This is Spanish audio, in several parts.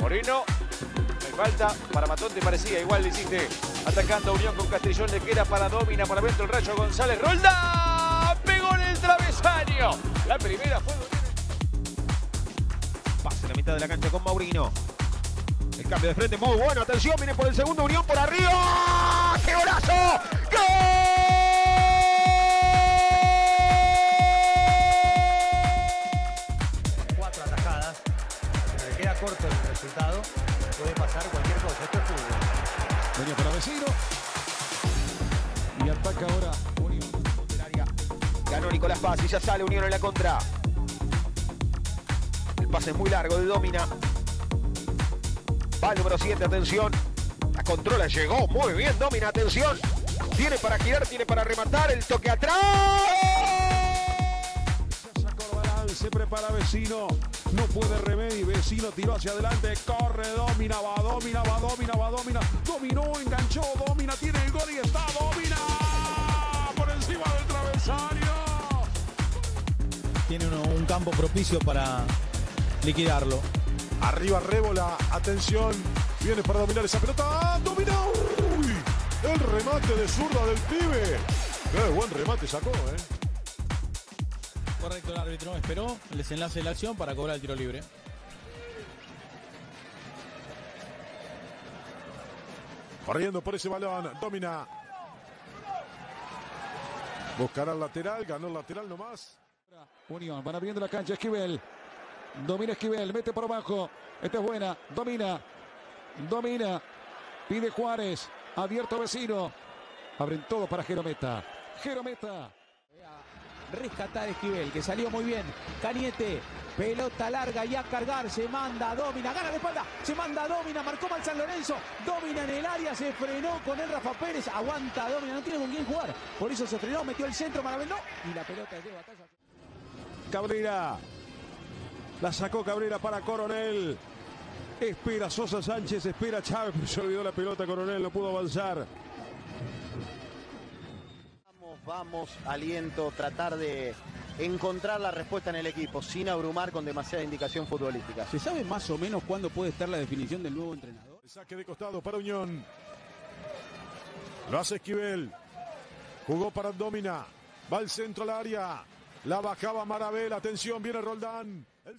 Moreno. Me falta. Para Matón te parecía. Igual le hiciste. Atacando Unión con Castrillón. Le queda para Domina. Para adentro el Rayo González. Rolda. Pegó en el travesaño. La primera fue Pase la mitad de la cancha con Maurino. El cambio de frente muy bueno. Atención, viene por el segundo Unión por arriba. ¡Qué golazo! Venía para vecino. Y ataca ahora Unión. Ganó Nicolás Paz y ya sale Unión en la contra. El pase es muy largo de Domina. Va el número 7, atención. La controla, llegó muy bien, Domina, atención. Tiene para girar, tiene para rematar, el toque atrás. Sacó Corbalán, se prepara Vecino. No puede Remedi. Vecino tiró hacia adelante. Corre, domina, va, domina, va, domina, va, domina. Dominó, enganchó, domina, tiene el gol y está, domina. Por encima del travesaño. Tiene uno- un campo propicio para liquidarlo. Arriba Rébola, atención. Viene para dominar esa pelota. ¡Ah, ¡Dominó! ¡Uy! El remate de zurda del pibe. Qué buen remate sacó, ¿eh? Correcto, el árbitro esperó el desenlace de la acción para cobrar el tiro libre. Corriendo por ese balón. Domina. Buscará el lateral. Ganó el lateral nomás. Unión, van abriendo la cancha. Esquivel. Domina Esquivel. Mete por abajo. Esta es buena. Domina. Domina. Pide Juárez. Abierto vecino. Abren todo para Jerometa. Jerometa. Rescatar Esquivel, que salió muy bien. Cañete, pelota larga y a cargar, se manda Domina, gana de espalda, se manda Domina, marcó mal San Lorenzo, Domina en el área, se frenó con el Rafa Pérez, aguanta Domina, no tiene con quién jugar, por eso se frenó, metió el centro, Maravilló y la pelota es de batalla. Cabrera. La sacó Cabrera para Coronel. Espera Sosa Sánchez, espera Chávez, se olvidó la pelota Coronel, no pudo avanzar. Vamos, aliento, tratar de encontrar la respuesta en el equipo sin abrumar con demasiada indicación futbolística. ¿Se sabe más o menos cuándo puede estar la definición del nuevo entrenador? El saque de costado para Unión. Lo hace Esquivel. Jugó para Domina. Va al centro al área. La bajaba Marabel. Atención, viene Roldán. El-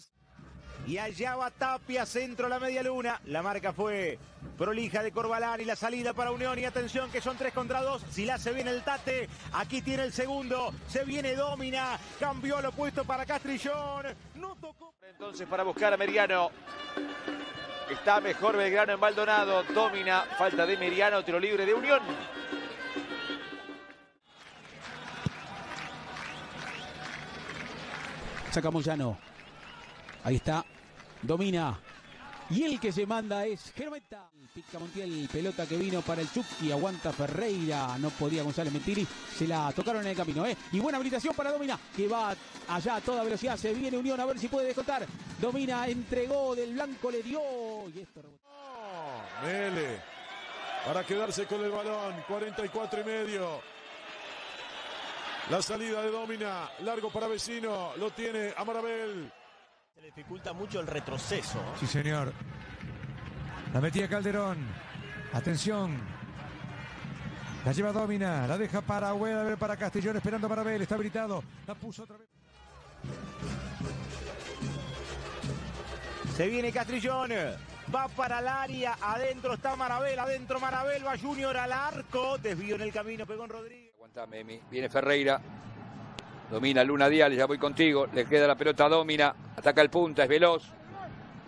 Y allá va Tapia, centro a la media luna. La marca fue prolija de Corbalán y la salida para Unión. Y atención que son tres contra dos. Si la hace bien el Tate, aquí tiene el segundo. Se viene Domina. Cambió lo puesto para Castrillón. No tocó. Entonces para buscar a Meriano. Está mejor Belgrano en Maldonado. Domina. Falta de Meriano. Tiro libre de Unión. Sacamos ya no. Ahí está. Domina. Y el que se manda es Germeta. Pica Montiel, pelota que vino para el Chucky. Aguanta Ferreira. No podía González Mentiri. Se la tocaron en el camino, ¿eh? Y buena habilitación para Domina. Que va allá a toda velocidad. Se viene Unión a ver si puede descontar. Domina entregó. Del blanco le dio. Y esto rebotó. Oh, Mele. Para quedarse con el balón. 44 y medio. La salida de Domina. Largo para Vecino. Lo tiene a Marabel. Se le dificulta mucho el retroceso. Sí, señor. La metía Calderón. Atención. La lleva Domina. La deja para Hueda, a ver para Castellón esperando para Abel. Está habilitado. La puso otra vez. Se viene Castrillón. Va para el área. Adentro está Marabel. Adentro Marabel. Va Junior al arco. Desvío en el camino. Pegó en Rodríguez. Aguantame, Emi. Viene Ferreira. Domina Luna Díaz, ya voy contigo. Le queda la pelota a Domina. Ataca el punta, es veloz.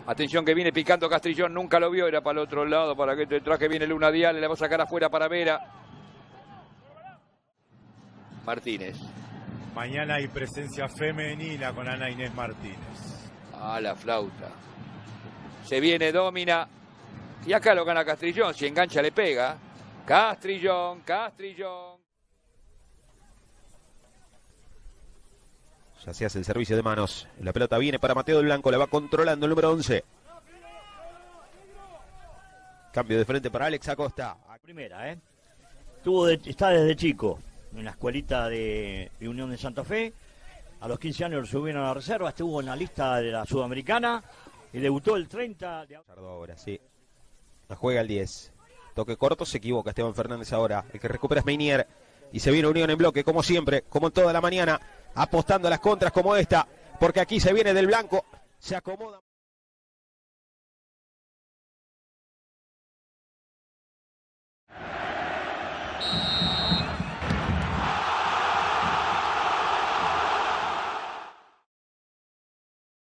Atención que viene picando Castrillón, nunca lo vio, era para el otro lado, para que te traje viene Luna Díaz, le va a sacar afuera para Vera. Martínez. Mañana hay presencia femenina con Ana Inés Martínez. A la flauta. Se viene Domina. Y acá lo gana Castrillón, si engancha le pega. Castrillón, Castrillón. Ya se hace el servicio de manos. La pelota viene para Mateo del Blanco, la va controlando el número 11. Cambio de frente para Alex Acosta. Primera, ¿eh? Estuvo de, está desde chico en la escuelita de, Unión de Santa Fe. A los 15 años lo subieron a la reserva, estuvo en la lista de la Sudamericana y debutó el 30 de ahora, sí. La juega el 10. Toque corto, se equivoca Esteban Fernández ahora. El que recupera es Meinier. Y se viene Unión en bloque, como siempre, como en toda la mañana apostando a las contras como esta, porque aquí se viene del blanco, se acomoda.